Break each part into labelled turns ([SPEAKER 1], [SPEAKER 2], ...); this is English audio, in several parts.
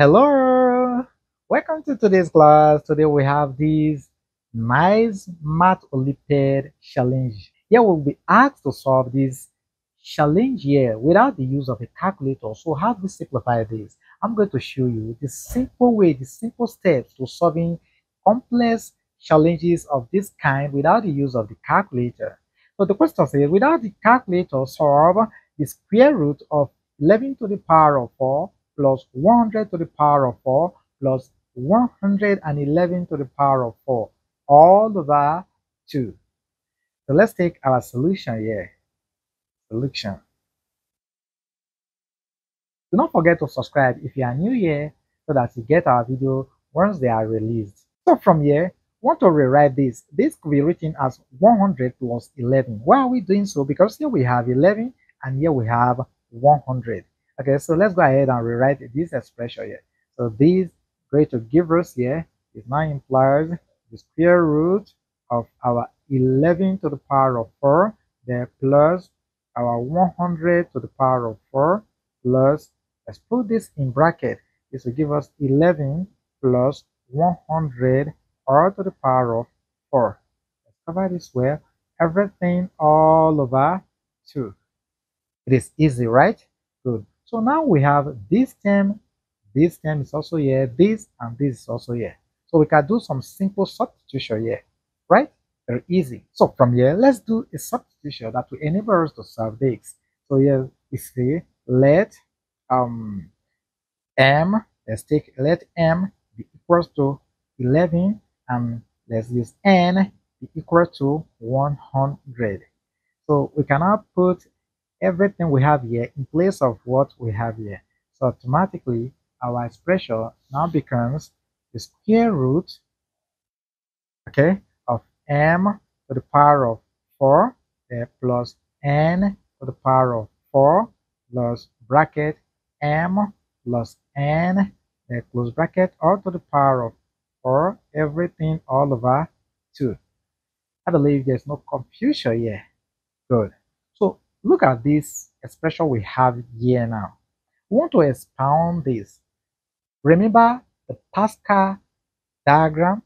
[SPEAKER 1] Hello, welcome to today's class. Today we have this nice math Olympiad challenge. Here we'll be asked to solve this challenge here without the use of a calculator. So how do we simplify this? I'm going to show you the simple way, the simple steps to solving complex challenges of this kind without the use of the calculator. So the question says, without the calculator, solve the square root of 11 to the power of 4 plus 100 to the power of 4 plus 111 to the power of 4 all over 2. So let's take our solution here. Solution. Do not forget to subscribe if you are new here so that you get our video once they are released. So from here, want to rewrite this. This could be written as 100 plus 11. Why are we doing so? Because here we have 11 and here we have 100. Okay, so let's go ahead and rewrite this expression here. So this going to give us here is now implies the square root of our 11 to the power of 4 then plus our 100 to the power of 4 plus let's put this in bracket. This will give us 11 plus 100 all to the power of 4 let's cover this well everything all over 2 it is easy right? Good so now we have this term, this term is also here, this and this is also here. So we can do some simple substitution here, right? Very easy. So from here, let's do a substitution that will enable us to solve this. So here we let um m let's take let m be equals to 11 and let's use n be equal to 100 so we cannot put everything we have here in place of what we have here. So automatically our expression now becomes the square root okay of m to the power of 4 uh, plus n to the power of 4 plus bracket m plus n uh, close bracket all to the power of 4 everything all over 2 i believe there's no confusion here. Good Look at this expression we have here now. We want to expound this. Remember the Pascal diagram?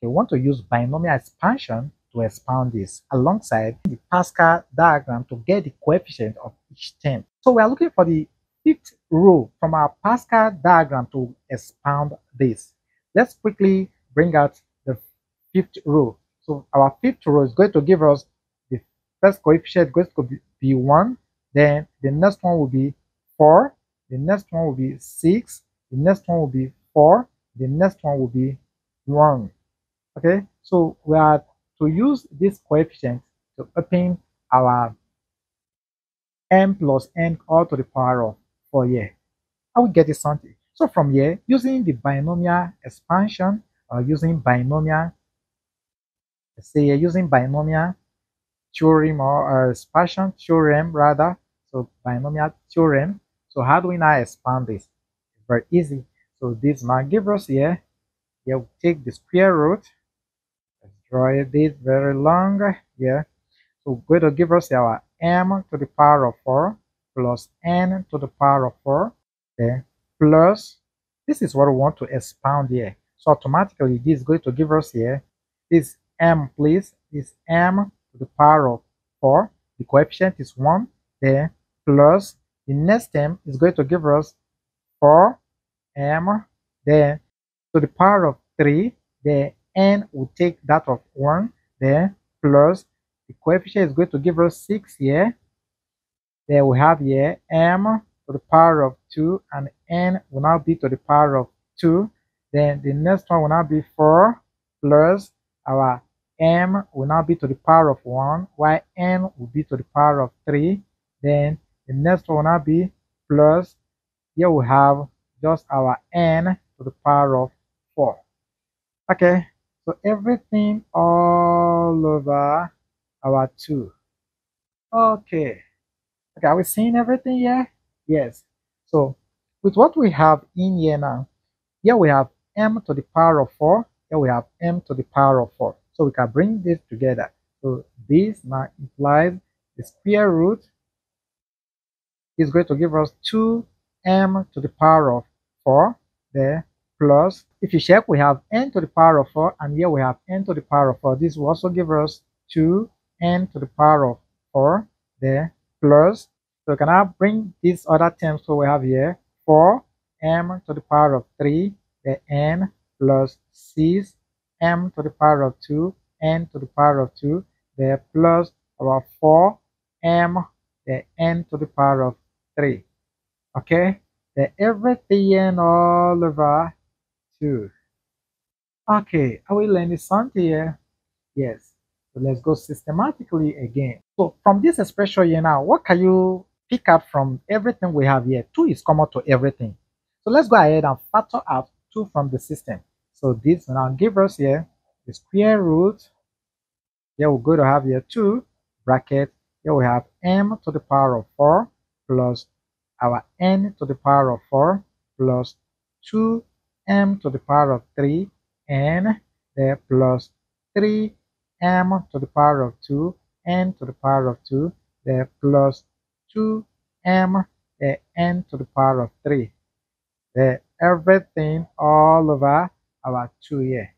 [SPEAKER 1] We want to use binomial expansion to expound this alongside the Pascal diagram to get the coefficient of each term. So we are looking for the fifth row from our Pascal diagram to expound this. Let's quickly bring out the fifth row. So our fifth row is going to give us the first coefficient going to be be 1 then the next one will be 4 the next one will be 6 the next one will be 4 the next one will be 1 okay so we are to use this coefficient to open our m plus n all to the power of 4 here. I will get it something? So from here using the binomial expansion or using binomial say using binomial theorem or uh, expansion theorem rather. So binomial theorem. So how do we now expand this? Very easy. So this now give us here. Here we take the square root. Let's draw this very long here. So we're going to give us our m to the power of 4 plus n to the power of 4 then plus this is what we want to expand here. So automatically this is going to give us here. This m please. This m to the power of 4 the coefficient is 1 then plus the next term is going to give us 4m then to the power of 3 the n will take that of 1 then plus the coefficient is going to give us 6 here then we have here m to the power of 2 and n will now be to the power of 2 then the next one will now be 4 plus our m will now be to the power of 1 while n will be to the power of 3 then the next one will now be plus here we have just our n to the power of 4 okay so everything all over our 2 okay. Okay are we seeing everything here? Yes. So with what we have in here now here we have m to the power of 4 here we have m to the power of 4 so we can bring this together. So this now implies the square root is going to give us 2m to the power of 4 there plus if you check we have n to the power of 4 and here we have n to the power of 4 this will also give us 2n to the power of 4 there plus so we can now bring these other terms so we have here 4m to the power of 3 the n plus 6 m to the power of 2 n to the power of 2 there plus our 4 m the n to the power of 3 okay? The everything all over 2 okay are we learning something here? Yes. So let's go systematically again. So from this expression here now what can you pick up from everything we have here? 2 is common to everything. So let's go ahead and factor out 2 from the system so this now give us here the square root. Here we're going to have here 2 bracket. Here we have m to the power of 4 plus our n to the power of 4 plus 2m to the power of 3 n. There plus 3m to the power of 2 n to the power of 2 there plus 2m the n to the power of 3 there everything all over our 2 here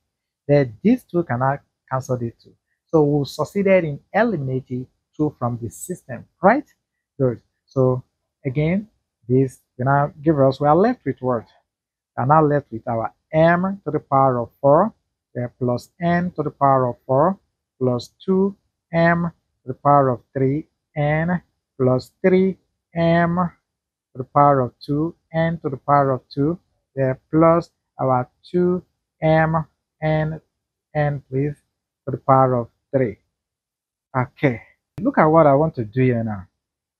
[SPEAKER 1] then these two cannot cancel the 2 so we succeeded in eliminating two from the system, right? Good. So again, this now give us, we are left with what? We are now left with our m to the power of 4 plus n to the power of 4 plus 2m to the power of 3 n plus 3m to the power of 2 n to the power of 2 there plus our 2m n n please to the power of 3 okay look at what I want to do here now.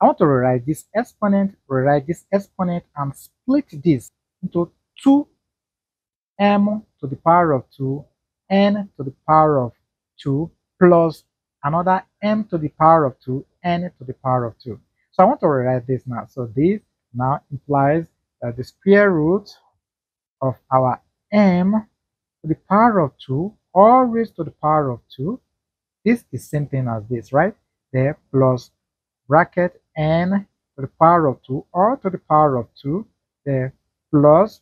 [SPEAKER 1] I want to rewrite this exponent, rewrite this exponent, and split this into 2m to the power of 2, n to the power of 2, plus another m to the power of 2, n to the power of 2. So I want to rewrite this now. So this now implies that the square root of our m to the power of 2 all raised to the power of 2 this is same thing as this, right? there plus bracket n to the power of 2 or to the power of 2 there plus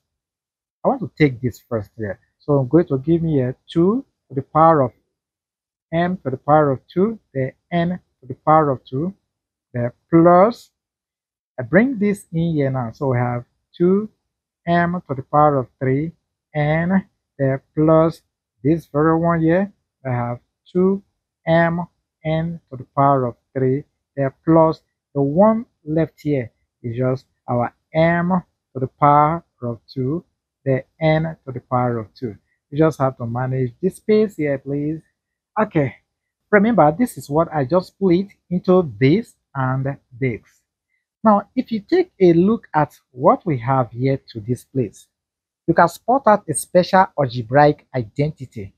[SPEAKER 1] I want to take this first here. So I'm going to give me a 2 to the power of m to the power of 2 the n to the power of 2 there plus I bring this in here now. So we have 2 m to the power of 3 n there plus this very one here. I have 2 m n to the power of 3 there plus the one left here is just our m to the power of 2 the n to the power of 2 you just have to manage this space here please. Okay. Remember this is what i just split into this and this. Now if you take a look at what we have here to this place you can spot out a special algebraic identity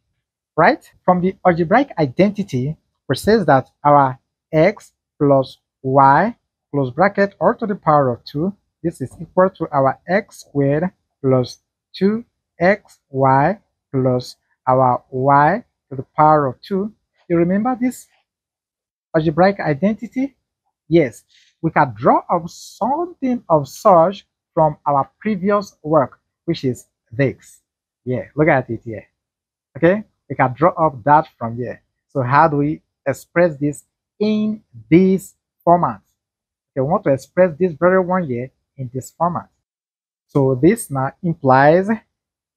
[SPEAKER 1] right? From the algebraic identity which says that our x plus y plus bracket all to the power of 2 this is equal to our x squared plus 2xy plus our y to the power of 2 you remember this algebraic identity? Yes. We can draw up something of such from our previous work which is this yeah look at it here okay we can draw up that from here so how do we express this in this format. Okay, we want to express this very one here in this format. So this now implies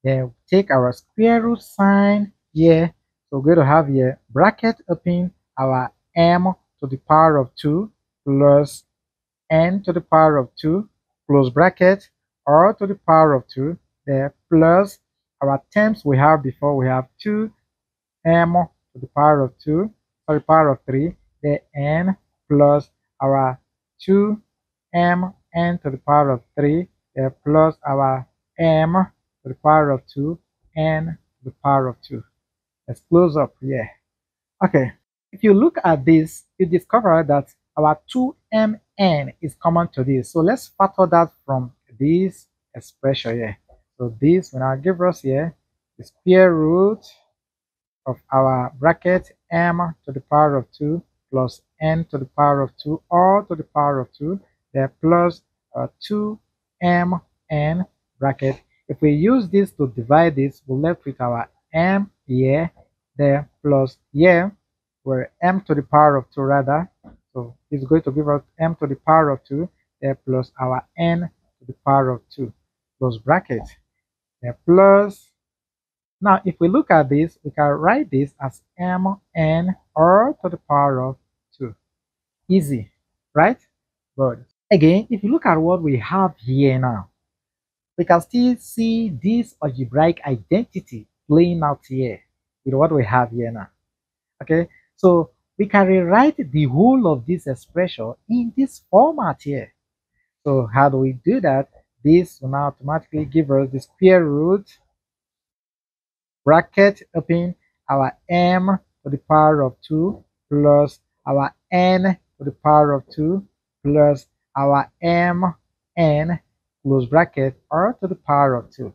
[SPEAKER 1] then take our square root sign here. So we're going to have here bracket open our m to the power of 2 plus n to the power of 2 close bracket r to the power of 2 there plus our terms we have before we have 2 m to the power of 2 to the power of 3, the n plus our 2m n to the power of 3, the plus our m to the power of 2, n to the power of 2. Let's close up here. Okay, if you look at this, you discover that our 2mn is common to this. So let's factor that from this expression here. So this will now give us here the square root of our bracket m to the power of 2 plus n to the power of 2 or to the power of 2 there plus uh, 2 m n bracket if we use this to divide this, we're left with our m here, there, plus here, where m to the power of 2 rather. So it's going to give us m to the power of 2, there, plus our n the power of 2, close bracket. There, plus, now if we look at this, we can write this as mn r to the power of 2. Easy, right? but Again, if you look at what we have here now, we can still see this algebraic identity playing out here with what we have here now. Okay, so we can rewrite the whole of this expression in this format here. So how do we do that? This will now automatically give us the square root bracket open our m to the power of 2 plus our n to the power of 2 plus our m n close bracket r to the power of 2.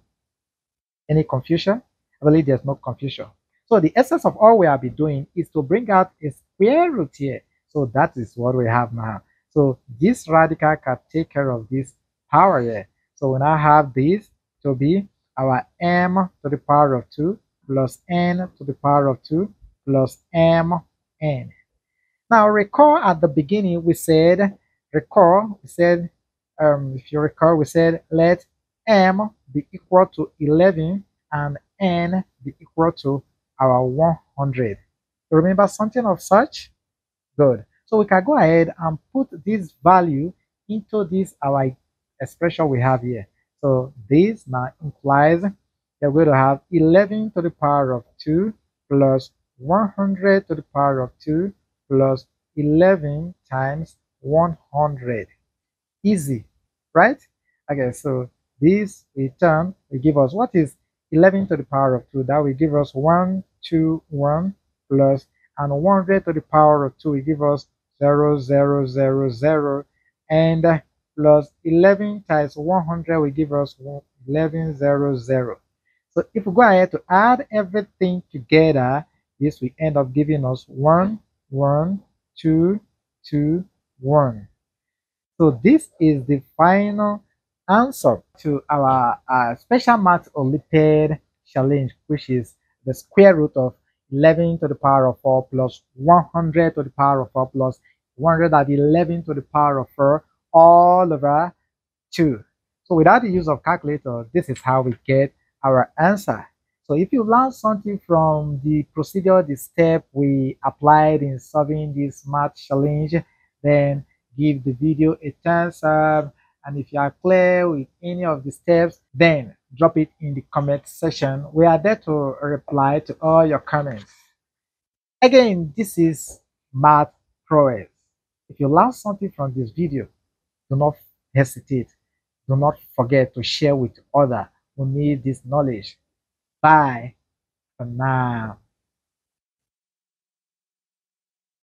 [SPEAKER 1] Any confusion? I believe there's no confusion. So the essence of all we have been doing is to bring out a square root here. So that is what we have now. So this radical can take care of this power here. So we now have this to be our m to the power of 2 plus n to the power of 2 plus m n. Now recall at the beginning we said, recall, we said um, if you recall, we said let m be equal to 11 and n be equal to our 100. Remember something of such? Good. So we can go ahead and put this value into this our expression we have here. So this now implies that we're going to have 11 to the power of 2 plus 100 to the power of 2 plus 11 times 100. Easy right? Okay, so this return will give us what is 11 to the power of 2. That will give us 1, 2, 1 plus and 100 to the power of 2 will give us 0, 0, 0, 0 and plus 11 times 100 will give us 11, 0, 0. So if we go ahead to add everything together, this will end up giving us 1, 1, 2, 2, 1. So this is the final answer to our uh, special math Olympiad challenge, which is the square root of 11 to the power of 4 plus 100 to the power of 4 plus 111 to the power of 4 all over 2. So without the use of calculator, this is how we get our answer. So if you learned something from the procedure, the step we applied in solving this math challenge, then give the video a thumbs up and if you are clear with any of the steps then drop it in the comment section. We are there to reply to all your comments. Again this is math prowess if you learned something from this video do not hesitate. Do not forget to share with others who need this knowledge. Bye for now